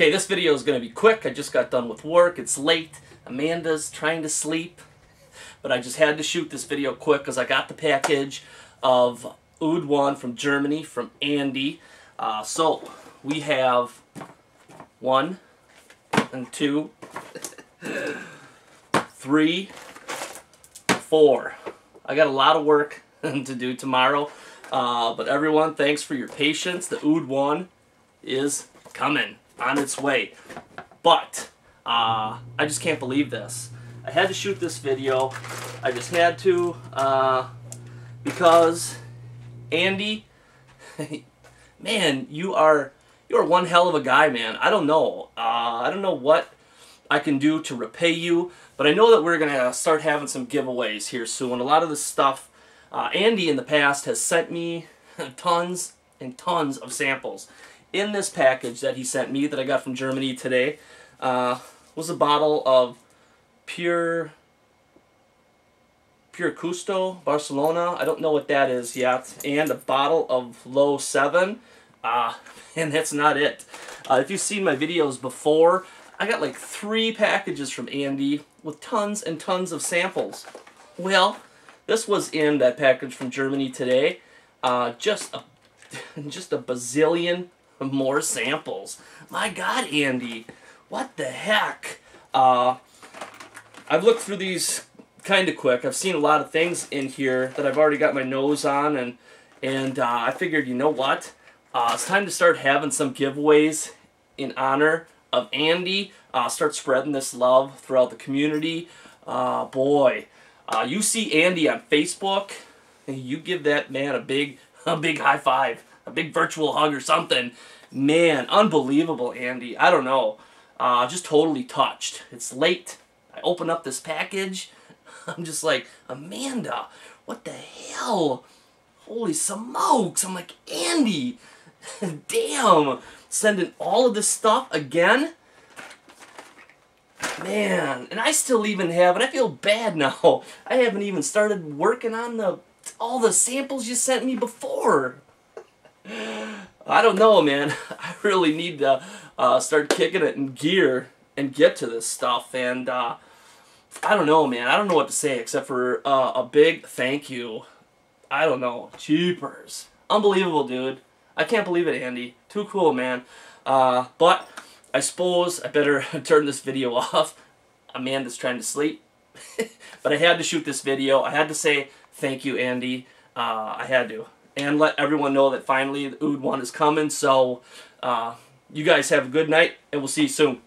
Okay, this video is going to be quick. I just got done with work. It's late. Amanda's trying to sleep. But I just had to shoot this video quick because I got the package of One from Germany from Andi. Uh, so, we have one and two, three, four. I got a lot of work to do tomorrow. Uh, but everyone, thanks for your patience. The One is coming on its way. But uh, I just can't believe this. I had to shoot this video. I just had to uh, because Andi, man, you are you are one hell of a guy, man. I don't know. Uh, I don't know what I can do to repay you, but I know that we're gonna start having some giveaways here soon. A lot of this stuff, uh, Andi in the past has sent me tons and tons of samples in this package that he sent me that I got from Germany today uh, was a bottle of pure pure Custo Barcelona. I don't know what that is yet, and a bottle of Low Seven. Uh, and that's not it. Uh, if you've seen my videos before, I got like three packages from Andi with tons and tons of samples. Well, this was in that package from Germany today. Uh, just a just a bazillion more samples. My God, Andi, what the heck? Uh, I've looked through these kind of quick. I've seen a lot of things in here that I've already got my nose on, and and uh, I figured, you know what? Uh, it's time to start having some giveaways in honor of Andi. Uh, start spreading this love throughout the community. Uh, boy, uh, you see Andi on Facebook, and you give that man a big a big high five a big virtual hug or something. Man, unbelievable, Andi. I don't know. Uh, just totally touched. It's late. I open up this package. I'm just like, Amanda, what the hell? Holy smokes. I'm like, Andi, damn. Sending all of this stuff again? Man, and I still even have, and I feel bad now. I haven't even started working on the all the samples you sent me before. I don't know, man. I really need to uh, start kicking it in gear and get to this stuff. And uh, I don't know, man. I don't know what to say except for uh, a big thank you. I don't know. Cheapers. Unbelievable, dude. I can't believe it, Andi. Too cool, man. Uh, but I suppose I better turn this video off. Amanda's trying to sleep. but I had to shoot this video. I had to say thank you, Andi. Uh, I had to and let everyone know that finally the Aoud one is coming. So uh, you guys have a good night, and we'll see you soon.